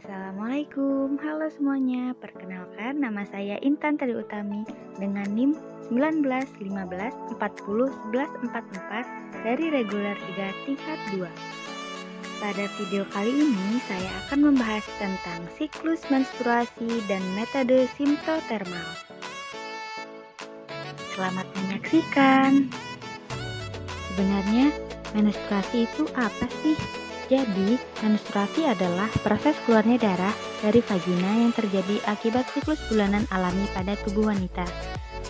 Assalamualaikum, halo semuanya. Perkenalkan, nama saya Intan Tri Utami dengan NIM 19 15 40 11 44 dari reguler 3 tingkat 2. Pada video kali ini, saya akan membahas tentang siklus menstruasi dan metode simptotermal. Selamat menyaksikan. Sebenarnya, menstruasi itu apa sih? Jadi, menstruasi adalah proses keluarnya darah dari vagina yang terjadi akibat siklus bulanan alami pada tubuh wanita.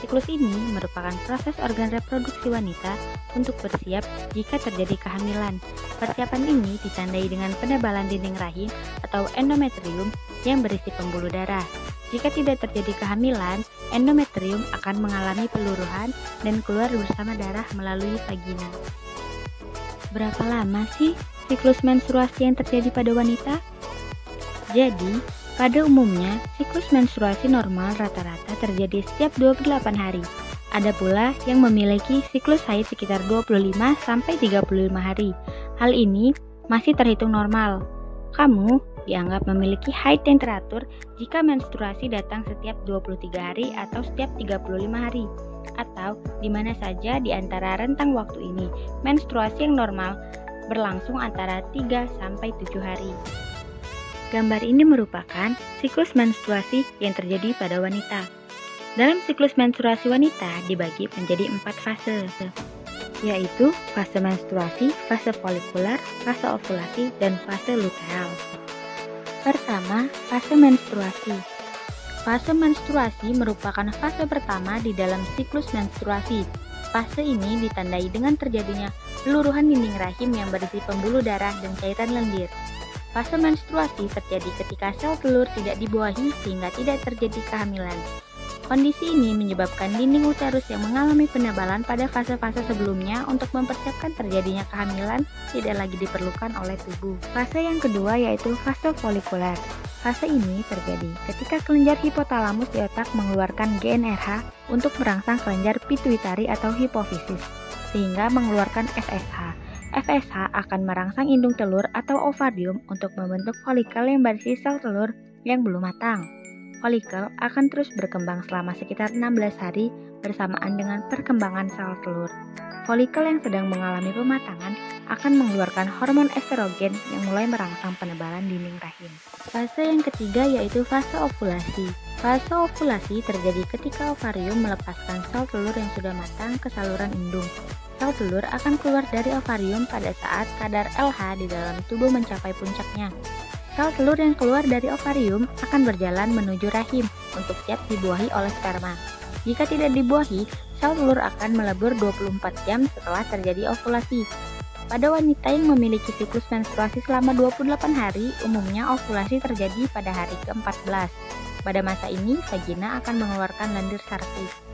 Siklus ini merupakan proses organ reproduksi wanita untuk bersiap jika terjadi kehamilan. Persiapan ini ditandai dengan penebalan dinding rahim atau endometrium yang berisi pembuluh darah. Jika tidak terjadi kehamilan, endometrium akan mengalami peluruhan dan keluar bersama darah melalui vagina. Berapa lama sih siklus menstruasi yang terjadi pada wanita? Jadi, pada umumnya, siklus menstruasi normal rata-rata terjadi setiap 28 hari. Ada pula yang memiliki siklus haid sekitar 25 sampai 35 hari. Hal ini masih terhitung normal. Kamu dianggap memiliki haid yang teratur jika menstruasi datang setiap 23 hari atau setiap 35 hari atau di mana saja di antara rentang waktu ini. Menstruasi yang normal berlangsung antara 3 sampai 7 hari. Gambar ini merupakan siklus menstruasi yang terjadi pada wanita. Dalam siklus menstruasi wanita dibagi menjadi empat fase, yaitu fase menstruasi, fase folikular, fase ovulasi, dan fase luteal. Pertama, fase menstruasi. Fase menstruasi merupakan fase pertama di dalam siklus menstruasi. Fase ini ditandai dengan terjadinya peluruhan dinding rahim yang berisi pembuluh darah dan cairan lendir. Fase menstruasi terjadi ketika sel telur tidak dibuahi sehingga tidak terjadi kehamilan. Kondisi ini menyebabkan dinding uterus yang mengalami penebalan pada fase-fase sebelumnya untuk mempersiapkan terjadinya kehamilan tidak lagi diperlukan oleh tubuh. Fase yang kedua yaitu fase folikular. Fase ini terjadi ketika kelenjar hipotalamus di otak mengeluarkan GnRH untuk merangsang kelenjar pituitari atau hipofisis sehingga mengeluarkan FSH. FSH akan merangsang indung telur atau ovarium untuk membentuk folikel yang berisi sel telur yang belum matang. Folikel akan terus berkembang selama sekitar 16 hari bersamaan dengan perkembangan sel telur. Folikel yang sedang mengalami pematangan akan mengeluarkan hormon estrogen yang mulai merangsang penebalan dinding rahim. Fase yang ketiga yaitu fase ovulasi. Fase ovulasi terjadi ketika ovarium melepaskan sel telur yang sudah matang ke saluran indung sel telur akan keluar dari ovarium pada saat kadar LH di dalam tubuh mencapai puncaknya. Sel telur yang keluar dari ovarium akan berjalan menuju rahim untuk siap dibuahi oleh sperma. Jika tidak dibuahi, sel telur akan melebur 24 jam setelah terjadi ovulasi. Pada wanita yang memiliki siklus menstruasi selama 28 hari, umumnya ovulasi terjadi pada hari ke-14. Pada masa ini, vagina akan mengeluarkan lendir sarkis.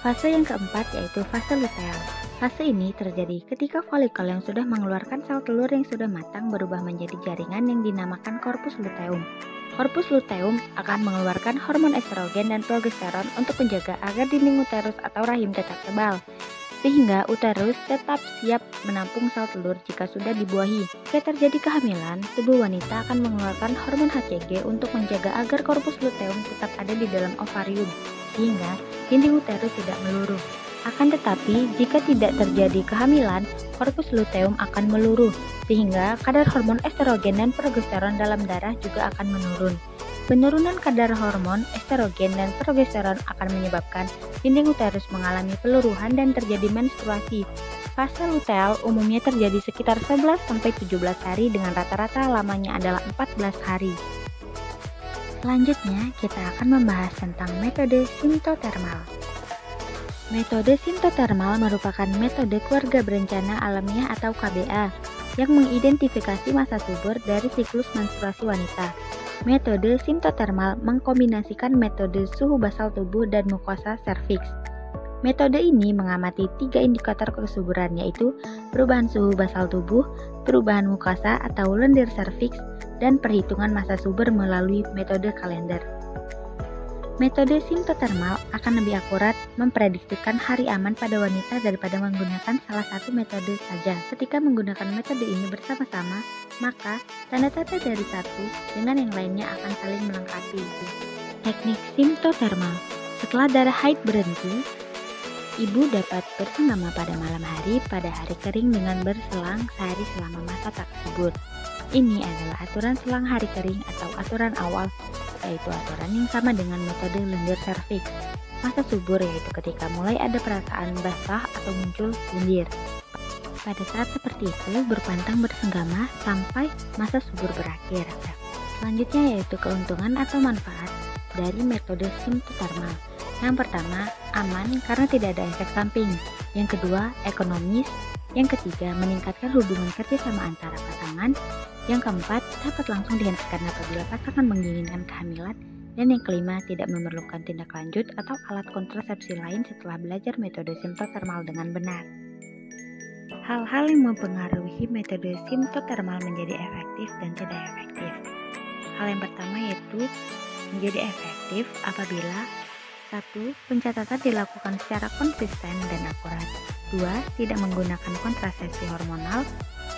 Fase yang keempat yaitu fase luteal. Fase ini terjadi ketika folikel yang sudah mengeluarkan sel telur yang sudah matang berubah menjadi jaringan yang dinamakan korpus luteum. Korpus luteum akan mengeluarkan hormon estrogen dan progesteron untuk menjaga agar dinding uterus atau rahim tetap tebal, sehingga uterus tetap siap menampung sel telur jika sudah dibuahi. Jika terjadi kehamilan, tubuh wanita akan mengeluarkan hormon HCG untuk menjaga agar korpus luteum tetap ada di dalam ovarium, sehingga dinding uterus tidak meluruh. Akan tetapi, jika tidak terjadi kehamilan, korpus luteum akan meluruh, sehingga kadar hormon estrogen dan progesteron dalam darah juga akan menurun. Penurunan kadar hormon estrogen dan progesteron akan menyebabkan dinding uterus mengalami peluruhan dan terjadi menstruasi. Fase luteal umumnya terjadi sekitar 11-17 hari dengan rata-rata lamanya adalah 14 hari. Selanjutnya, kita akan membahas tentang metode simptotermal. Metode sintotermal merupakan metode keluarga berencana alamiah atau KBA yang mengidentifikasi masa subur dari siklus menstruasi wanita. Metode sintotermal mengkombinasikan metode suhu basal tubuh dan mukosa serviks. Metode ini mengamati tiga indikator kesuburan yaitu perubahan suhu basal tubuh, perubahan mukosa atau lendir serviks, dan perhitungan masa subur melalui metode kalender. Metode simtotermal akan lebih akurat memprediksikan hari aman pada wanita daripada menggunakan salah satu metode saja. Ketika menggunakan metode ini bersama-sama, maka tanda-tanda dari satu dengan yang lainnya akan saling melengkapi. Teknik simtotermal Setelah darah haid berhenti, ibu dapat bersenama pada malam hari pada hari kering dengan berselang sehari selama masa tak subur. Ini adalah aturan selang hari kering atau aturan awal yaitu aturan yang sama dengan metode lendir cervix. Masa subur yaitu ketika mulai ada perasaan basah atau muncul lendir. Pada saat seperti itu, berpantang bersenggama sampai masa subur berakhir. Selanjutnya yaitu keuntungan atau manfaat dari metode simtotermal. Yang pertama, aman karena tidak ada efek samping. Yang kedua, ekonomis. Yang ketiga, meningkatkan hubungan kerja sama antara pasangan. Yang keempat, dapat langsung dihentikan apabila pasangan menginginkan kehamilan. Dan yang kelima, tidak memerlukan tindak lanjut atau alat kontrasepsi lain setelah belajar metode simtotermal dengan benar. Hal-hal yang mempengaruhi metode simtotermal menjadi efektif dan tidak efektif. Hal yang pertama yaitu menjadi efektif apabila satu, Pencatatan dilakukan secara konsisten dan akurat. 2. Tidak menggunakan kontrasepsi hormonal.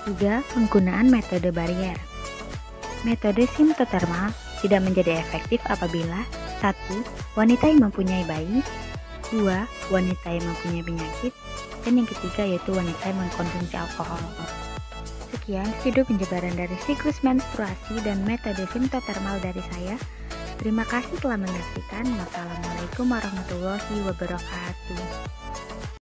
3. Penggunaan metode barier. Metode simtotermal tidak menjadi efektif apabila 1. Wanita yang mempunyai bayi 2. Wanita yang mempunyai penyakit dan yang ketiga yaitu wanita yang mengkonsumsi alkohol. Sekian video penjebaran dari siklus menstruasi dan metode simtotermal dari saya. Terima kasih telah menyaksikan. Wassalamualaikum warahmatullahi wabarakatuh.